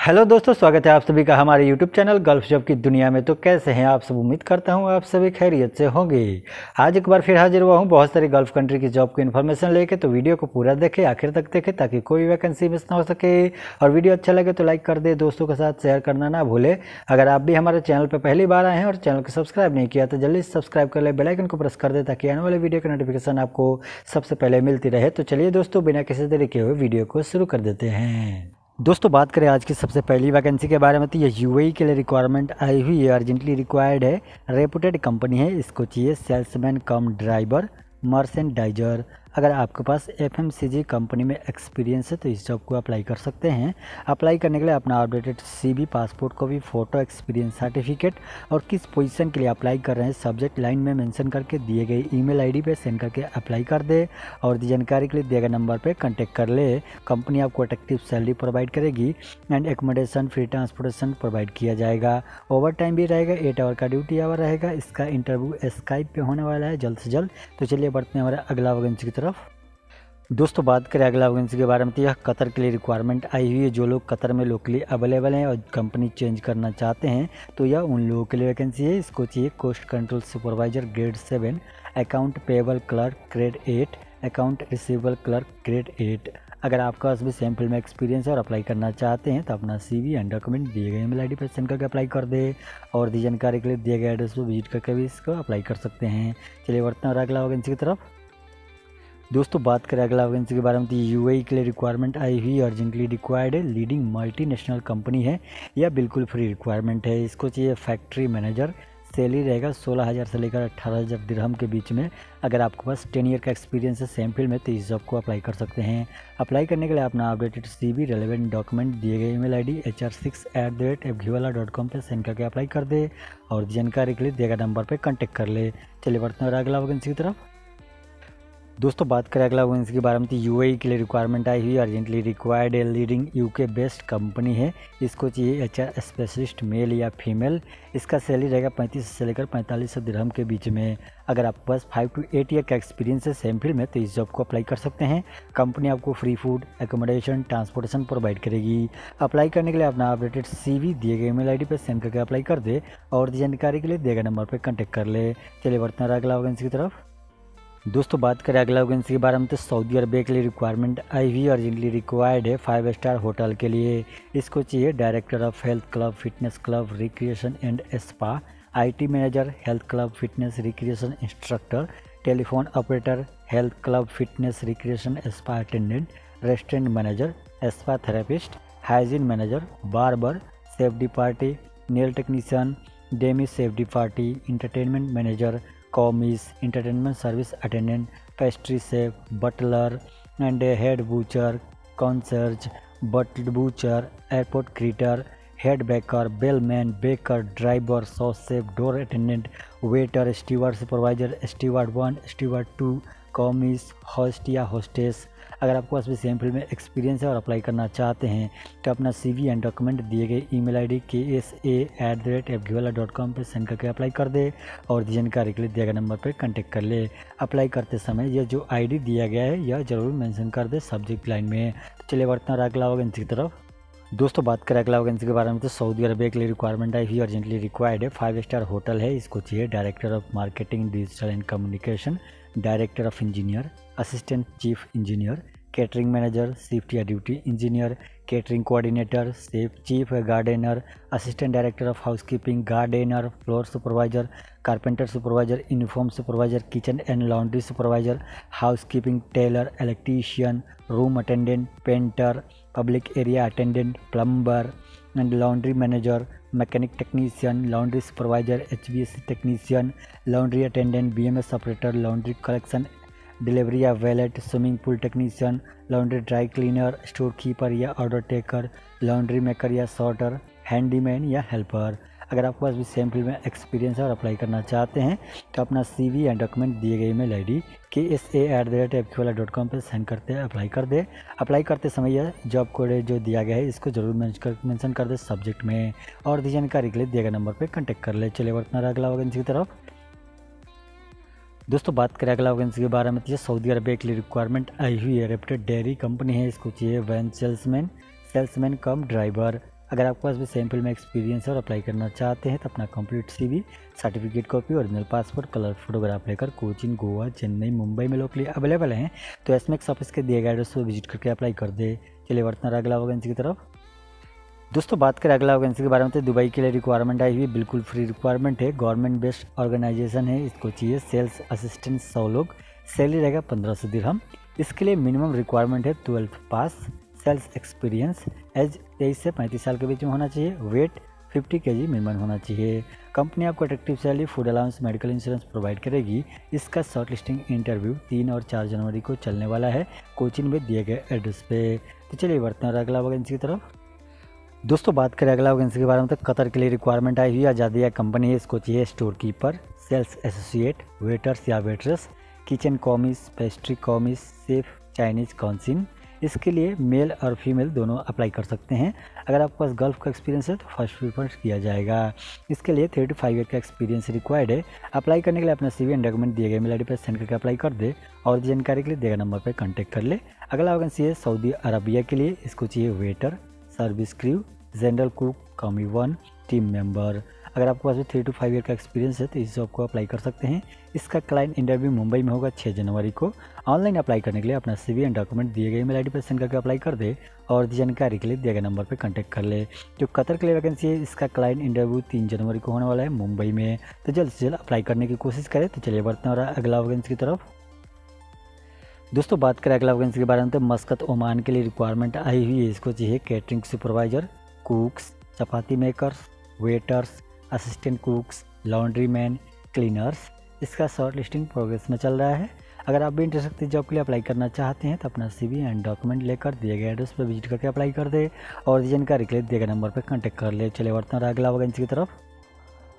Hello दोस्तों, स्वागत है आप सभी का हमारे यूट्यूब चैनल गल्फ जॉब की दुनिया में। तो कैसे हैं आप सब? उम्मीद करता हूँ आप सभी खैरियत से होंगे। आज एक बार फिर हाजिर हुआ हूँ बहुत सारी गल्फ कंट्री की जॉब की इन्फॉर्मेशन लेके। तो वीडियो को पूरा देखें, आखिर तक देखें, ताकि कोई वैकेंसी मिस ना हो सके। और वीडियो अच्छा लगे तो लाइक कर दे, दोस्तों के साथ शेयर करना ना भूले। अगर आप भी हमारे चैनल पर पहली बार आए हैं और चैनल को सब्सक्राइब नहीं किया तो जल्दी सब्सक्राइब कर ले बेलाइकन को प्रेस कर दे, ताकि आने वाले वीडियो की नोटिफिकेशन आपको सबसे पहले मिलती रहे। तो चलिए दोस्तों, बिना किसी तरीके हुए वीडियो को शुरू कर देते हैं। दोस्तों, बात करें आज की सबसे पहली वैकेंसी के बारे में तो ये यू के लिए रिक्वायरमेंट आई हुई है। अर्जेंटली रिक्वायर्ड है। रेपुटेड कंपनी है। इसको चाहिए सेल्समैन कम ड्राइवर मर्सेंडाइजर अगर आपके पास एफएमसीजी कंपनी में एक्सपीरियंस है तो इस जॉब को अप्लाई कर सकते हैं। अप्लाई करने के लिए अपना अपडेटेड सी पासपोर्ट को भी फ़ोटो एक्सपीरियंस सर्टिफिकेट और किस पोजीशन के लिए अप्लाई कर रहे हैं सब्जेक्ट लाइन में मेंशन करके दिए गए ईमेल आईडी पे सेंड करके अप्लाई कर दे और जानकारी के लिए दिए गए नंबर पर कॉन्टेक्ट कर ले। कंपनी आपको अट्रैक्टिव सैलरी प्रोवाइड करेगी and accommodation free transportation provide किया जाएगा। ओवर टाइम भी रहेगा एट आवर का ड्यूटी आवर रहेगा। इसका इंटरव्यू स्काइप पर होने वाला है जल्द से जल्द। तो चलिए बढ़ते हैं हमारे अगला वैकेंसी की तरफ़। दोस्तों, बात करें अगला वैकेंसी के बारे में तो यह कतर के लिए रिक्वायरमेंट आई हुई है। जो लोग कतर में लोकली अवेलेबल हैं और कंपनी चेंज करना चाहते हैं तो यह उन लोगों के लिए वैकेंसी है। इसको चाहिए cost control supervisor grade seven account payable clerk grade eight account receivable clerk grade eight अगर आपका पास भी सेम फ़ील्ड में एक्सपीरियंस है और अप्लाई करना चाहते हैं तो अपना सी वी एंड डॉक्यूमेंट दिए गए ईमेल आईडी पर सेंड करके अप्लाई कर दे और दी जानकारी के लिए दिए गए एड्रेस पर विज़िट करके भी इसको अप्लाई कर सकते हैं। चलिए बढ़ते हैं और अगला वैकेंसी की तरफ़। दोस्तों, बात करें अगला वैकेंसी के बारे में तो यू के लिए रिक्वायरमेंट आई हुई अर्जेंटली रिक्वायर्ड है। लीडिंग मल्टीनेशनल कंपनी है। यह बिल्कुल फ्री रिक्वायरमेंट है। इसको चाहिए फैक्ट्री मैनेजर सैलरी रहेगा सोलह हज़ार से लेकर अट्ठारह हज़ार दिरहम के बीच में। अगर आपके पास टेन ईयर का एक्सपीरियंस है सेम फ़ील्ड में तो इस जॉब को अप्लाई कर सकते हैं। अप्लाई करने के लिए अपना updated C V relevant document दिए गए email ID H R six at the rate F वाला डॉट कॉम पर सेंड करके अप्लाई कर दे और जानकारी के लिए दिए गए नंबर पर कॉन्टेक्ट कर ले। चलिए बढ़ते हैं और अगला वैकेंसी की तरफ़। दोस्तों, बात करें अगला वैकेंसी के बारे में तो यू के लिए रिक्वायरमेंट आई हुई। Urgently required a leading UK based company है। इसको चाहिए एच आर स्पेशलिस्ट मेल या फीमेल इसका सैलरी रहेगा पैंतीस से लेकर पैंतालीस सौ दिरहम के बीच में। अगर आपके पास फाइव टू एट ईयर का एक्सपीरियंस है सेम फ़ील्ड में तो इस जॉब को अप्लाई कर सकते हैं। कंपनी आपको free food accommodation transportation provide करेगी। अप्लाई करने के लिए अपना अपडेटेड सी दिए गए ईमेल आई पर सेंड करके अप्लाई कर दे और जानकारी के लिए दिए गए नंबर पर कॉन्टैक्ट कर ले। चलिए बढ़ते हैं अगला वैकेंसी की तरफ़। दोस्तों, बात करें अगला वैकेंसी के बारे में तो सऊदी अरबिया के लिए रिक्वायरमेंट आई हुई अर्जेंटली रिक्वायर्ड है फाइव स्टार होटल के लिए। इसको चाहिए director of health club fitness club recreation and spa IT manager health club fitness recreation instructor telephone operator health club fitness recreation spa attendant restaurant manager spa therapist hygiene manager barber chef de partie nail technician demi chef de partie entertainment manager commis entertainment service attendant, pastry chef, butler, and head butcher, concierge but butcher, airport greeter, head baker, bellman, baker, driver, sauce chef, door attendant, waiter, steward supervisor, steward one, steward two commis host या hostess अगर आपको पास भी same field में experience है और apply करना चाहते हैं तो अपना सी वी एंड डॉक्यूमेंट दिए गए email I D K S at the rate F dot com पर सेंड करके अप्लाई कर दे और जानकारी के लिए दिया गया नंबर पर कॉन्टेक्ट कर ले। अप्लाई करते समय यह जो आईडी दिया गया है, यह ज़रूर मैंशन कर दे सब्जेक्ट लाइन में। तो चलिए बढ़ते हैं अगला होगा की तरफ़। दोस्तों, बात करें अगला वैकेंसी के बारे में तो सऊदी अरबिया के लिए रिक्वायरमेंट आई हुई अर्जेंटली रिक्वायर्ड है। फाइव स्टार होटल है, इसको चाहिए। Director of marketing digital and communication director of engineer assistant chief engineer catering manager safety या duty engineer catering coordinator chef chief gardener assistant director of housekeeping gardener floor supervisor carpenter supervisor uniform supervisor kitchen and laundry supervisor housekeeping tailor electrician room attendant painter public area attendant plumber and laundry manager mechanic technician laundry supervisor H technician laundry attendant BMS operator laundry collection delivery या valet swimming pool technician laundry dry cleaner storekeeper या order taker laundry maker या sorter handyman या helper अगर आपके पास भी same field में experience है और अप्लाई करना चाहते हैं तो अपना सी वी एंड डॉक्यूमेंट दिए गए email I D K S A at the rate F वाला डॉट कॉम पर सेंड करते हैं अप्लाई कर दे। अप्लाई करते समय यह जॉब कोड जो दिया गया है, इसको ज़रूर मेंशन कर दे सब्जेक्ट में। और दी जानकारी के लिए दिए गए नंबर पर कॉन्टैक्ट कर ले। चले वर्तना अगला वैकेंसी की तरफ़। दोस्तों, बात करें अगला वैकेंसी के बारे में तो सऊदी अरबिया के लिए रिक्वायरमेंट आई हुई है। रेप्टेड डेयरी कंपनी है, इसको चाहिए van salesman salesman cum driver अगर आपके पास भी सेम फ़ील्ड में एक्सपीरियंस है और अप्लाई करना चाहते हैं तो अपना complete CV certificate copy original passport colour photograph लेकर कोचिंग गोवा, चेन्नई, मुंबई में लोकली अवेलेबल हैं तो एस ऑफ़िस के दिए गए एड्रेस पर विज़िट करके अप्लाई कर दे। चलिए बढ़ते अगला वैकेंसी की तरफ़। दोस्तों, बात करें अगला वैकेंसी के बारे में तो दुबई के लिए रिक्वायरमेंट आई हुई, बिल्कुल फ्री रिक्वायरमेंट है। गवर्नमेंट बेस्ड ऑर्गेनाइजेशन है, इसको चाहिए सेल्स असिस्टेंट सौ लोग। सैलरी रहेगा पंद्रह सौ दिरहम इसके लिए मिनिमम रिक्वायरमेंट है twelfth pass sales experience age तेईस से पैंतीस साल के बीच में होना चाहिए। वेट 50 के जी मिनिमम होना चाहिए। कंपनी आपको attractive salary, food allowance, medical insurance provide करेगी। इसका शॉर्ट लिस्टिंग इंटरव्यू तीन और चार जनवरी को चलने वाला है। कोचिंग में दिए गए एड्रेस पे। तो चलिए बढ़ते हैं अगला वैकेंसी की तरफ़। दोस्तों, बात करें अगला वैकेंसी के बारे में तो कतर के लिए रिक्वायरमेंट आई हुई आज़ादी कंपनी है, इसको चाहिए store keeper sales associate waiters या waiters kitchen commis pastry commis chef Chinese कॉन्सिन इसके लिए मेल और फीमेल दोनों अप्लाई कर सकते हैं। अगर आपके पास गल्फ का एक्सपीरियंस है तो फ़र्स्ट प्रिफरेंस किया जाएगा। इसके लिए थ्री टू फाइव ईयर का एक्सपीरियंस रिक्वायर्ड है। अप्लाई करने के लिए अपना सी एंड डॉक्यूमेंट दिए गए मेल आई पर सेंड करके अप्लाई कर दे और जानकारी के लिए दिए गए नंबर पर कॉन्टैक्ट कर ले। अगला वैकेंसी है सऊदी अरबिया के लिए। इसको चाहिए waiter service crew general cook commis one team member अगर आपके पास भी थ्री टू फाइव ईयर का एक्सपीरियंस है तो इस जॉब को अप्लाई कर सकते हैं। इसका क्लाइंट इंटरव्यू मुंबई में होगा छः जनवरी को। ऑनलाइन अप्लाई करने के लिए अपना सी एंड डॉक्यूमेंट दिए गए मेल आई पर सेंड करके अप्लाई कर दे और जानकारी के लिए दिए गए नंबर पर कॉन्टैक्ट कर ले। जो कतर के लिए वैकेंसी है, इसका क्लाइंट इंटरव्यू तीन जनवरी को होने वाला है मुंबई में। तो जल्द से जल्द अप्लाई करने की कोशिश करें तो चलिए बढ़ते हैं और अगला वैकेंसी की तरफ़। दोस्तों, बात करें अगला वैकेंसी के बारे में तो मस्कत ओमान के लिए रिक्वायरमेंट आई हुई है। इसको चाहिए catering supervisor cooks chapati makers waiters assistant cooks laundry man cleaners इसका शॉर्ट लिस्टिंग प्रोग्रेस में चल रहा है। अगर आप भी इंटरेस्ट जॉब के लिए अप्लाई करना चाहते हैं तो अपना सी एंड डॉक्यूमेंट लेकर दिए गए एड्रेस पर विज़िट करके अप्लाई कर दे और जानकारी के लिए दिए गए नंबर पर कॉन्टैक्ट कर ले। चले वर्तन हैं अगला वैकेंसी की तरफ़।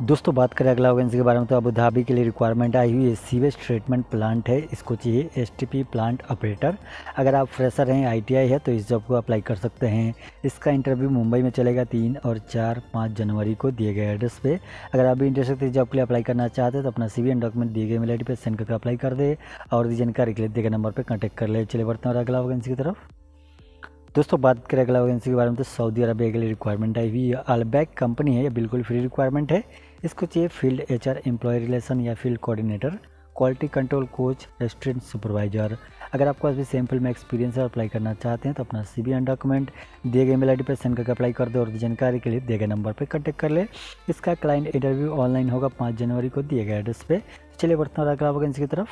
दोस्तों, बात करें अगला वैकेंसी के बारे में तो अबू धाबी के लिए रिक्वायरमेंट आई हुई है। सीवेज ट्रीटमेंट प्लांट है। इसको चाहिए एसटीपी प्लांट ऑपरेटर अगर आप फ्रेशर हैं आईटीआई है तो इस जॉब को अप्लाई कर सकते हैं। इसका इंटरव्यू मुंबई में चलेगा तीन और चार पाँच जनवरी को दिए गए एड्रेस पे। अगर आप भी इंटरेस्ट जॉब के लिए अप्लाई करना चाहते हैं तो अपना सी एंड डॉक्यूमेंट दिए गए मेल आई पर सेंड करके अप्लाई कर दे और जानकारी के लिए दिए गए नंबर पर कॉन्टैक्ट कर ले। चले बढ़ते हैं और अगला वैकेंसी की तरफ़। दोस्तों, बात करें अगला वैकेंसी के बारे में तो सऊदी अरबिया के लिए रिक्वायरमेंट आई हुई है। अलबैक कंपनी है, ये बिल्कुल फ्री रिक्वायरमेंट है। इसको चाहिए field H R employ relation या field coordinator, quality control coach, restaurant supervisor. अगर आपके पास भी सेम फ़ील्ड में एक्सपीरियंस है अप्लाई करना चाहते हैं तो अपना सी बी एन डॉक्यूमेंट दिए गए मेल आई डी पर सेंड करके अप्लाई कर दे और जानकारी के लिए दिए गए नंबर पर कॉन्टेक्ट कर ले। इसका क्लाइंट इंटरव्यू ऑनलाइन होगा पाँच जनवरी को दिए गए एड्रेस पे। चलिए बढ़ते हैं अगला वैकेंसी की तरफ़।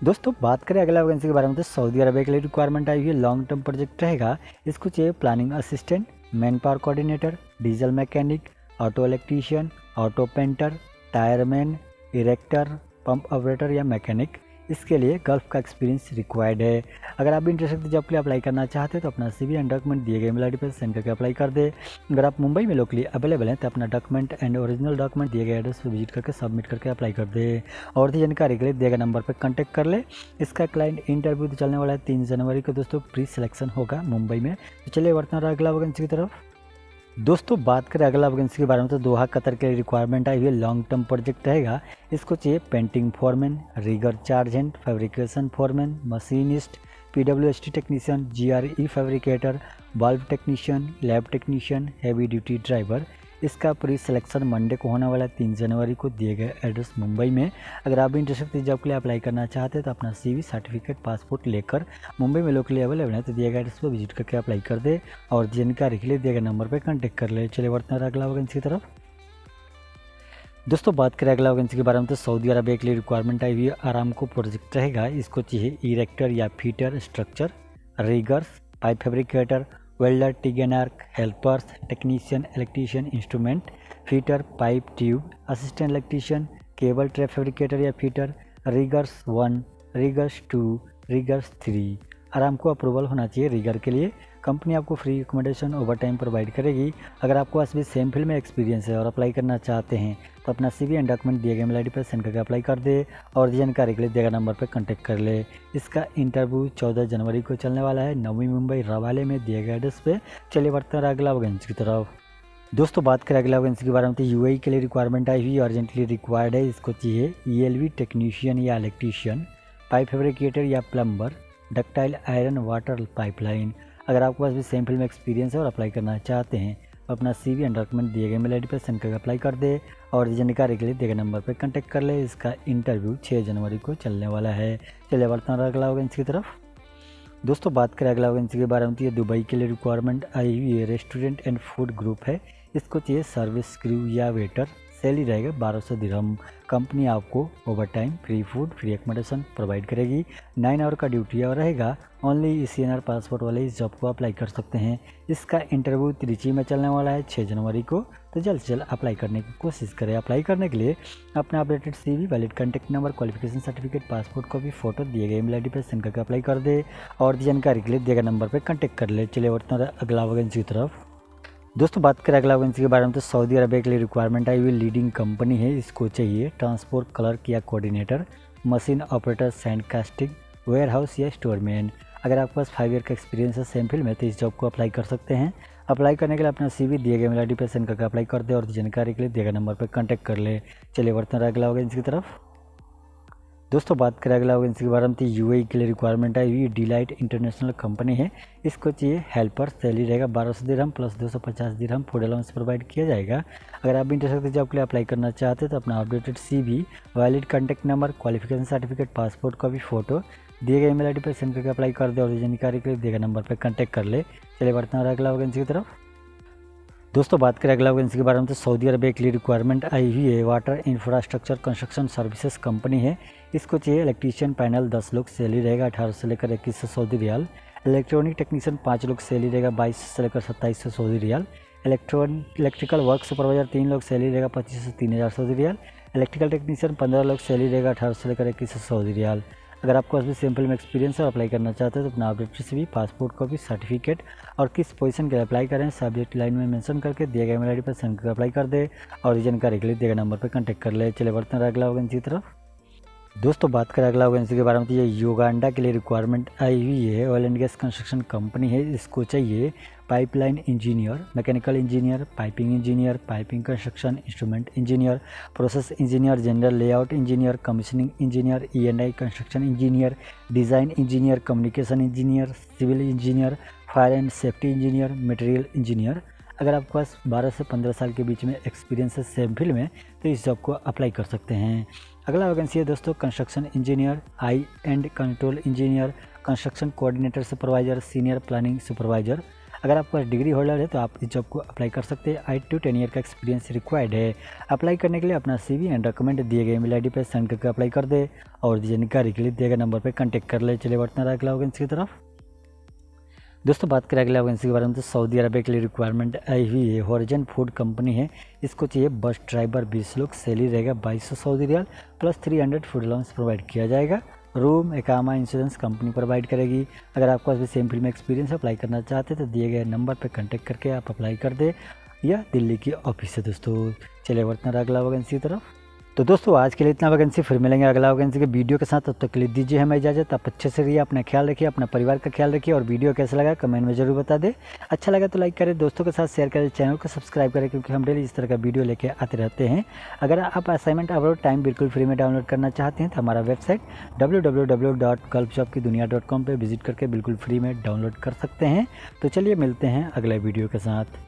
दोस्तों, बात करें अगला वैकेंसी के बारे में तो सऊदी अरबिया के लिए रिक्वायरमेंट आई हुई है लॉन्ग टर्म प्रोजेक्ट रहेगा। इसको चाहिए planning assistant man power coordinator diesel mechanic auto electrician auto painter tyreman erector, pump operator या मैकेनिक, इसके लिए गल्फ का एक्सपीरियंस रिक्वायर्ड है। अगर आप भी इंटरेस्टेड जॉब के लिए अप्लाई करना चाहते हैं तो अपना सी एंड डॉक्यूमेंट दिए गए मेल आईडी पर सेंड करके अप्लाई कर दे। अगर आप मुंबई में लोकली अवेलेबल हैं तो अपना डॉक्यूमेंट एंड ओरिजिनल डॉक्यूमेंट दिए गए एड्रेस पर विज़िट करके सबमिट करके अप्लाई कर दे। और भी जानकारी के लिए दिए गए नंबर पर कॉन्टैक्ट कर ले। इसका क्लाइंट इंटरव्यू तो चलने वाला है तीन जनवरी को। दोस्तों प्री सिलेक्शन होगा मुंबई में। तो चलिए वर्तमान अगला वैकेंसी की तरफ़। दोस्तों, बात करें अगला वैकेंसी के बारे में तो दोहा कतर के लिए रिक्वायरमेंट आई हुई लॉन्ग टर्म प्रोजेक्ट रहेगा। इसको चाहिए painting foreman rigger चार्जेंट fabrication foreman machinist PW S T technician G R E fabricator bulb technician lab technician heavy duty driver इसका प्री सिलेक्शन मंडे को होने वाला है, तीन जनवरी को दिए गए एड्रेस मुंबई में। अगर आप भी इंटरेस्टेड जॉब के लिए अप्लाई करना चाहते हैं तो अपना सीवी सर्टिफिकेट पासपोर्ट लेकर मुंबई में लोकली अवेलेबल है तो दिए गए एड्रेस पर विज़िट करके अप्लाई कर दे और जानकारी के लिए दिए गए नंबर पर कॉन्टेक्ट कर ले। चले बढ़ते हैं अगला वैकेंसी की तरफ़। दोस्तों, बात करें अगला वैकेंसी के बारे में तो सऊदी अरबिया के लिए रिक्वायरमेंट आई हुई आराम को प्रोजेक्ट रहेगा। इसको चाहिए इरेक्टर या fitter structure riggers pipe fabricator welder टिगेनार्क helpers technician electrician instrument fitter pipe tube assistant electrician cable tray fabricator या fitter riggers one riggers two riggers three आराम को अप्रूवल होना चाहिए रिगर के लिए। कंपनी आपको free accommodation over time provide करेगी। अगर आपको पास भी सेम फ़ील्ड में एक्सपीरियंस है और अप्लाई करना चाहते हैं तो अपना सी एंड डॉक्यूमेंट दिए गए मेल आई पर सेंड करके अप्लाई कर दे और जानकारी के लिए दिए गए नंबर पर कॉन्टैक्ट कर ले। इसका इंटरव्यू चौदह जनवरी को चलने वाला है, नवी मुंबई रवाले में दिए गए एड्रेस पर चले बढ़ते हैं अगला वैकेंसी की तरफ़। दोस्तों, बात करें अगला वैकेंसी के बारे में तो यू के लिए रिक्वायरमेंट आई हुई अर्जेंटली रिक्वायर्ड है। इसको चाहिए ई एल वी टेक्नीशियन या इलेक्ट्रीशियन पाइप फेब्रिकेटर या plumber ductile iron water pipeline अगर आपके पास भी सेम फ़ील्ड में एक्सपीरियंस है और अप्लाई करना चाहते हैं अपना सी वी एंड डॉक्यूमेंट दिए गए मेल आई डी पर सेंड करके अप्लाई कर दे और जानकारी के लिए दिए गए नंबर पर कॉन्टैक्ट कर ले। इसका इंटरव्यू छः जनवरी को चलने वाला है। चलिए बढ़ता अगला वैकेंसी की तरफ़। दोस्तों, बात करें अगला वैकेंसी के बारे में तो ये दुबई के लिए रिक्वायरमेंट आई हुई है। रेस्टोरेंट एंड फ़ूड ग्रुप है। इसको चाहिए सर्विस क्रू या वेटर सैलरी रहेगा। बारह सौ दिरहम कंपनी आपको over time free food free accommodation provide करेगी। नाइन आवर का ड्यूटी आवर रहेगा। Only C N R passport वाले इस जॉब को अप्लाई कर सकते हैं। इसका इंटरव्यू त्रिची में चलने वाला है छः जनवरी को। तो जल्द से जल्द अप्लाई करने की कोशिश करें। अप्लाई करने के लिए अपना updated C V valid contact number qualification certificate passport को भी फ़ोटो दिए गए ईमेल आई डी पर सेंड करके अप्लाई कर दे। और जानकारी के लिए दिए गए नंबर पर कॉन्टैक्ट कर ले। चलिए वर्तमान अगला वैकेंसी की तरफ़। दोस्तों, बात करें अगला वैकेंसी के बारे में तो सऊदी अरबिया के लिए रिक्वायरमेंट आई हुई लीडिंग कंपनी है, इसको चाहिए ट्रांसपोर्ट क्लर्क या coordinator machine operator sand casting ware house या स्टोरमैन अगर आपके पास फाइव ईयर का एक्सपीरियंस है सेम फ़ील्ड में तो इस जॉब को अप्लाई कर सकते हैं। अप्लाई करने के लिए अपना सीवी दिए गए मेल आई पर सेंड करके अप्लाई कर दे और जानकारी के लिए दिए गए नंबर पर कॉन्टैक्ट कर ले। चलिए बढ़ते अगला वैकेंसी की तरफ़। दोस्तों, बात करें अगला वैकेंसी के बारे में। तो यू के लिए रिक्वायरमेंट आई हुई डिलाइट इंटरनेशनल कंपनी है। इसको चाहिए हेल्पर सैलरी रहेगा बारह सौ दिरहम प्लस दो सौ पचास दिरहम फ़ूड अलाउंस प्रोवाइड किया जाएगा। अगर आप इंटरेस्ट जॉब के लिए अप्लाई करना चाहते हैं तो अपना updated C V valid contact number qualification certificate passport का भी फ़ोटो दिए गए ईमेल आई डी पर सेंड करके अप्लाई कर दे और जानकारी के लिए दिए गए नंबर पर कॉन्टैक्ट कर ले। चलिए बढ़ते हैं अगला वैकेंसी की तरफ़। दोस्तों, बात करें अगला वैकेंसी के बारे में तो सऊदी अरबिया के लिए रिक्वायरमेंट आई हुई है। Water infrastructure construction services company है। इसको चाहिए इलेक्ट्रीशियन पैनल दस लोग सैलरी रहेगा, अठारह से लेकर इक्कीस सौ सऊदी रियाल। इलेक्ट्रॉनिक टेक्नीशियन पाँच लोग सैलरी रहेगा, बाईस से लेकर सत्ताईस सौ Saudi riyal. Electron electrical work supervisor तीन लोग सैलरी रहेगा, पच्चीस से तीन हज़ार सऊदी रियाल। इलेक्ट्रिकल टेक्नीशियन पंद्रह लोग सैलरी रहेगा, अठारह से लेकर इक्कीस सौ सऊदी रियाल। अगर आपको भी सिंपल में एक्सपीरियंस है अप्लाई करना चाहते हैं तो अपना अपडेट से भी पासपोर्ट कॉपी सर्टिफिकेट और किस पोजीशन के लिए अप्लाई करें सब्जेक्ट लाइन में मेंशन करके दिए गए मेल आई पर अप्लाई कर दे और रीजन का लिए दिए गए नंबर पर कॉन्टैक्ट कर ले। चले बढ़ते हैं अगला होगा की तरफ़। दोस्तों, बात करें अगला वैकेंसी के बारे में तो ये योगांडा के लिए रिक्वायरमेंट आई हुई है। Oil and gas construction company है, इसको चाहिए pipeline engineer mechanical engineer piping engineer piping construction instrument engineer process engineer general layout engineer commissioning engineer E and I construction engineer design engineer communication engineer civil engineer fire and safety engineer material engineer अगर आपके पास 12 से 15 साल के बीच में experience है same field में तो इस जॉब को अप्लाई कर सकते हैं। अगला वैकेंसी है दोस्तों construction engineer I and control engineer construction coordinator supervisor senior planning supervisor अगर आपका डिग्री होल्डर है तो आप इस जॉब को अप्लाई कर सकते हैं। आई टू टेन ईयर का एक्सपीरियंस रिक्वायर्ड है। अप्लाई करने के लिए अपना सी एंड डॉक्यूमेंट दिए गए मेल आई पर सेंड करके अप्लाई कर दे और जानकारी के लिए दिए गए नंबर पर कॉन्टैक्ट कर ले। चले बढ़ते अगला वैकेंसी की तरफ़। दोस्तों, बात करें अगला वैकेंसी के बारे में तो सऊदी अरबिया के लिए रिक्वायरमेंट आई हुई है। हॉरिजन फ़ूड कंपनी है। इसको चाहिए बस ड्राइवर बीस लोग, सैलरी रहेगा बाईस सौ Saudi riyal plus three hundred food allowance provide किया जाएगा। रूम एकामा इंश्योरेंस कंपनी प्रोवाइड करेगी। अगर आपको भी सेम फ़ील्ड में एक्सपीरियंस अप्लाई करना चाहते हैं तो दिए गए नंबर पर कॉन्टैक्ट करके आप अप्लाई कर दे। या दिल्ली की ऑफ़िस से दोस्तों। चले वर्तना अगला वैकेंसी की तरफ़। तो दोस्तों, आज के लिए इतना वैकेंसी फिर मिलेंगे अगला वैकेंसी के वीडियो के साथ। तब तक के लिए दीजिए हमें इजाज़त, आप अच्छे से रहिए, अपना ख्याल रखिए, अपना परिवार का ख्याल रखिए और वीडियो कैसा लगा कमेंट में ज़रूर बता दें। अच्छा लगा तो लाइक करें, दोस्तों के साथ शेयर करें, चैनल को सब्सक्राइब करें, क्योंकि हम डेली इस तरह का वीडियो लेके आते रहते हैं। अगर आप असाइनमेंट अपलोड टाइम बिल्कुल फ्री में डाउनलोड करना चाहते हैं तो हमारा वेबसाइट डब्ल्यू पर विज़िट करके बिल्कुल फ्री में डाउनलोड कर सकते हैं। तो चलिए मिलते हैं अगले वीडियो के साथ।